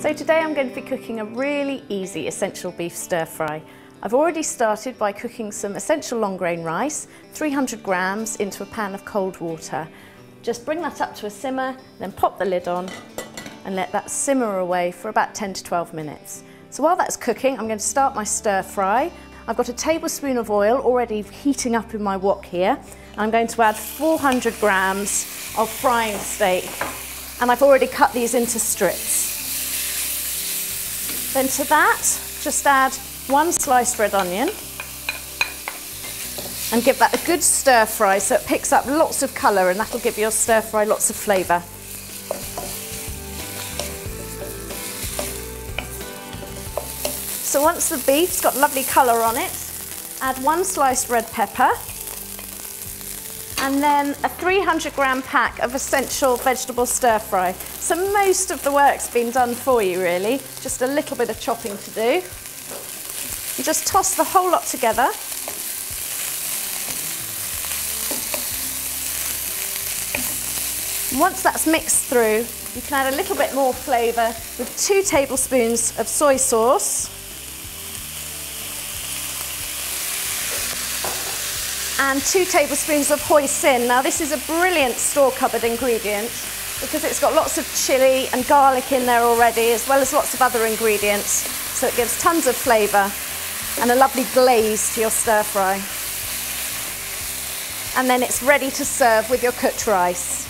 So today I'm going to be cooking a really easy essential beef stir fry. I've already started by cooking some essential long grain rice, 300 grams into a pan of cold water. Just bring that up to a simmer, then pop the lid on and let that simmer away for about 10 to 12 minutes. So while that's cooking, I'm going to start my stir fry. I've got a tablespoon of oil already heating up in my wok here. I'm going to add 400 grams of frying steak and I've already cut these into strips. Then to that, just add one sliced red onion and give that a good stir fry so it picks up lots of colour and that'll give your stir fry lots of flavour. So once the beef's got lovely colour on it, add one sliced red pepper and then a 300 gram pack of essential vegetable stir fry. So most of the work's been done for you really, just a little bit of chopping to do. You just toss the whole lot together. Once that's mixed through, you can add a little bit more flavour with two tablespoons of soy sauce and two tablespoons of hoisin. Now this is a brilliant store cupboard ingredient because it's got lots of chilli and garlic in there already as well as lots of other ingredients so it gives tons of flavour and a lovely glaze to your stir fry. And then it's ready to serve with your cooked rice.